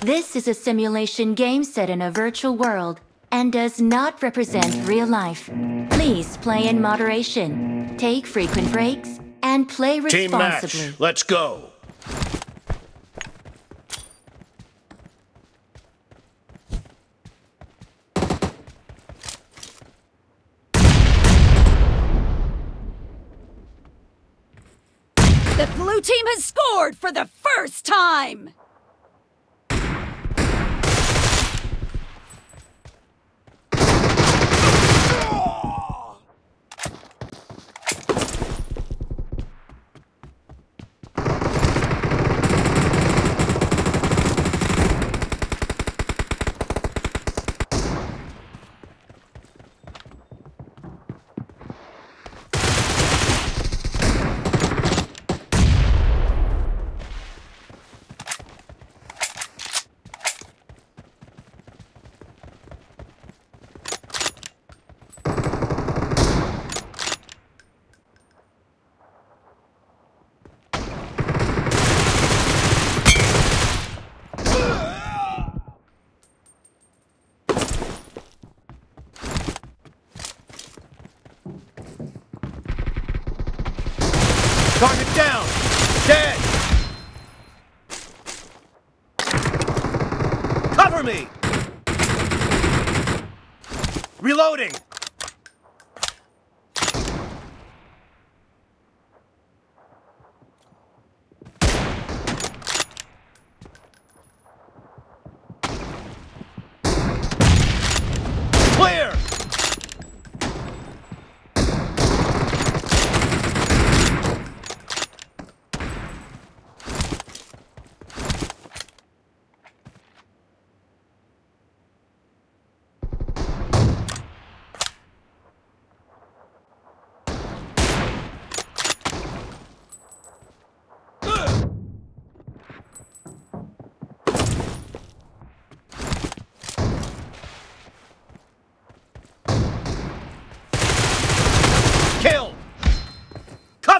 This is a simulation game set in a virtual world and does not represent real life. Please play in moderation, take frequent breaks, and play responsibly. Team responsibly. match, let's go. The blue team has scored for the first time! Target down! Dead! Me! Reloading! Clear! Kill!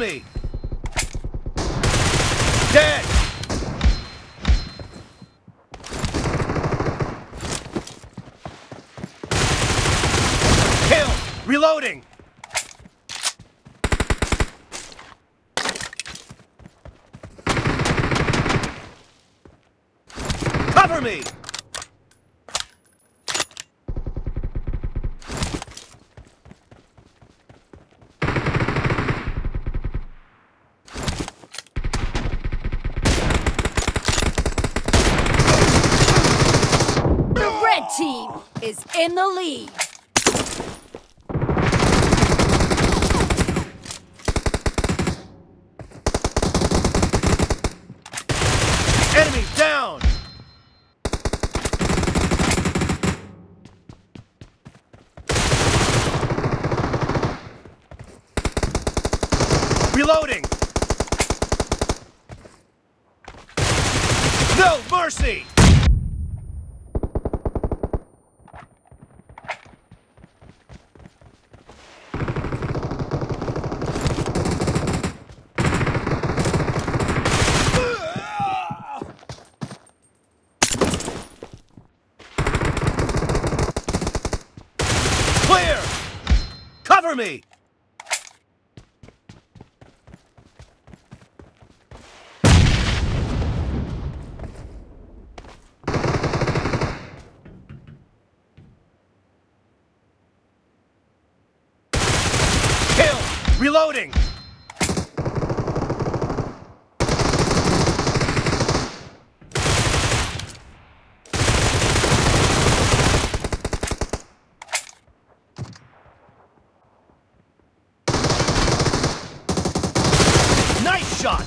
Me! Dead! Kill! Reloading! Cover me! The red is in the lead. Enemy down! Reloading! No mercy! Clear! Kill! Reloading! Nice shot!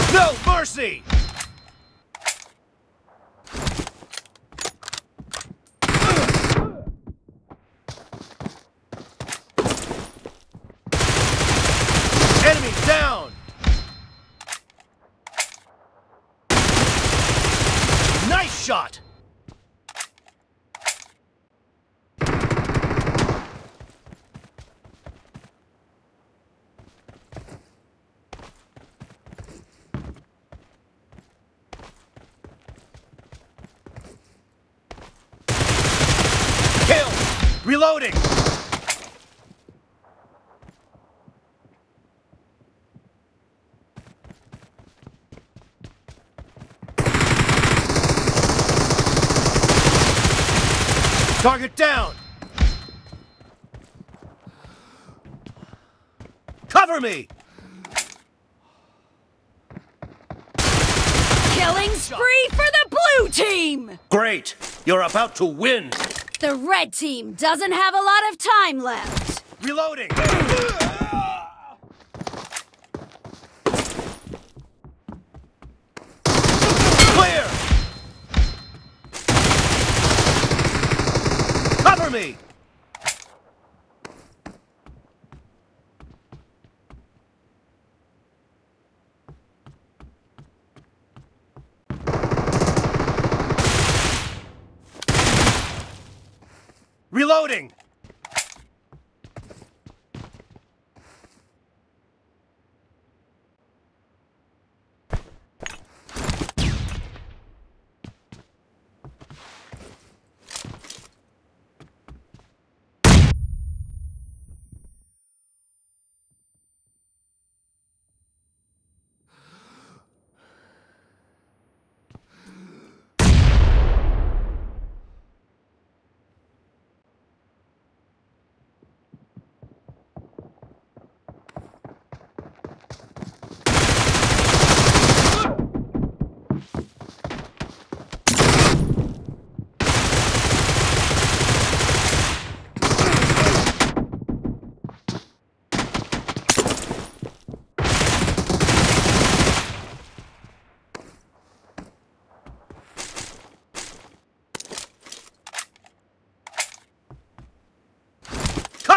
No mercy! Enemy down! Nice shot! Kill! Reloading! Target down! Cover me! Killing spree for the blue team! Great! You're about to win! The red team doesn't have a lot of time left. Reloading! Clear! Cover me! Reloading!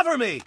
Cover me!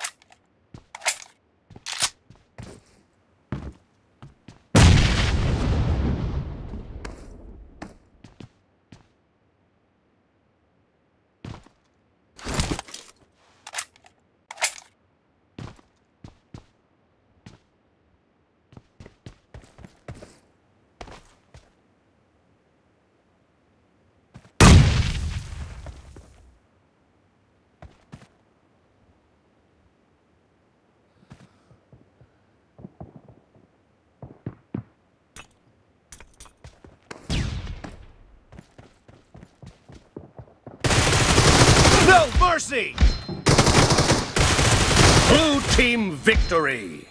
No mercy! Blue team victory!